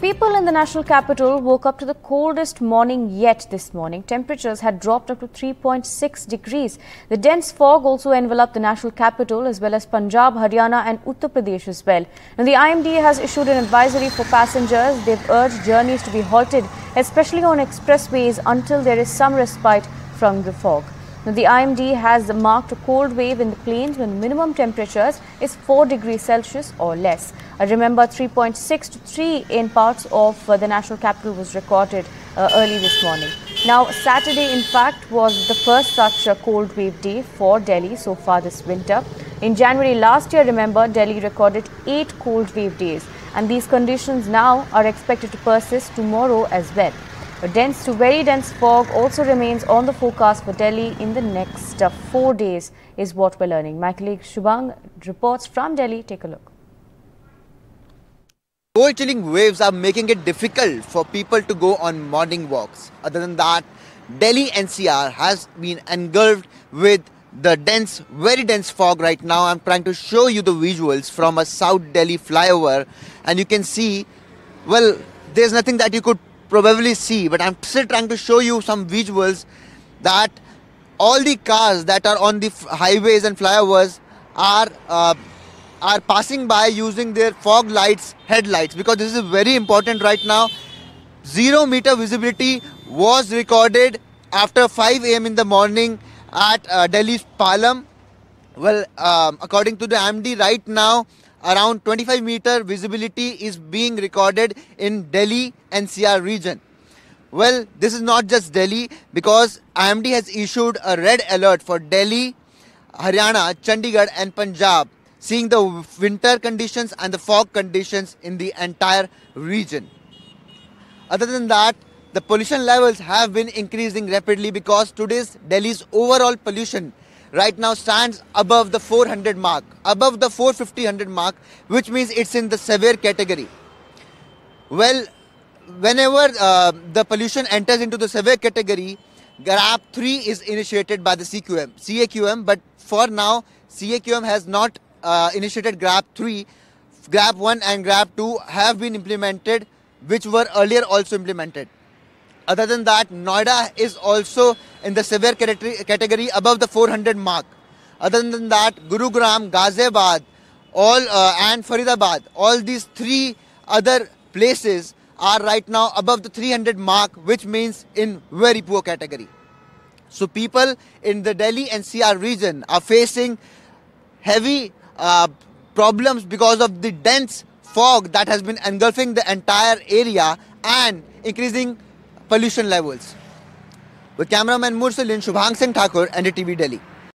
People in the national capital woke up to the coldest morning yet this morning. Temperatures had dropped up to 3.6 degrees. The dense fog also enveloped the national capital as well as Punjab, Haryana and Uttar Pradesh as well. Now, the IMD has issued an advisory for passengers. They've urged journeys to be halted, especially on expressways until there is some respite from the fog. Now, the IMD has marked a cold wave in the plains when minimum temperatures is 4 degrees Celsius or less. Remember 3.6 to 3 in parts of uh, the national capital was recorded uh, early this morning. Now, Saturday in fact was the first such a cold wave day for Delhi so far this winter. In January last year, remember, Delhi recorded 8 cold wave days and these conditions now are expected to persist tomorrow as well. A dense to very dense fog also remains on the forecast for Delhi in the next uh, four days, is what we're learning. My colleague Shubhang reports from Delhi. Take a look. Cold chilling waves are making it difficult for people to go on morning walks. Other than that, Delhi NCR has been engulfed with the dense, very dense fog right now. I'm trying to show you the visuals from a South Delhi flyover, and you can see, well, there's nothing that you could probably see, but I'm still trying to show you some visuals that all the cars that are on the highways and flyovers are uh, are passing by using their fog lights headlights because this is very important right now. Zero meter visibility was recorded after 5 am in the morning at uh, Delhi's Palam. Well um, according to the IMD right now around 25 meter visibility is being recorded in Delhi NCR region. Well, this is not just Delhi because IMD has issued a red alert for Delhi, Haryana, Chandigarh and Punjab, seeing the winter conditions and the fog conditions in the entire region. Other than that, the pollution levels have been increasing rapidly because today's Delhi's overall pollution right now stands above the 400 mark, above the 450 mark, which means it's in the severe category. Well, whenever uh, the pollution enters into the severe category, GRAP 3 is initiated by the CQM, CAQM, but for now, CAQM has not uh, initiated GRAP 3. GRAP 1 and GRAP 2 have been implemented, which were earlier also implemented. Other than that, Noida is also in the severe category above the 400 mark. Other than that, Gurugram, Ghaziabad, all uh, and Faridabad, all these three other places are right now above the 300 mark, which means in very poor category. So people in the Delhi NCR region are facing heavy uh, problems because of the dense fog that has been engulfing the entire area and increasing pollution levels. With cameraman Mursalin Shubhang Singh Thakur, NDTV Delhi.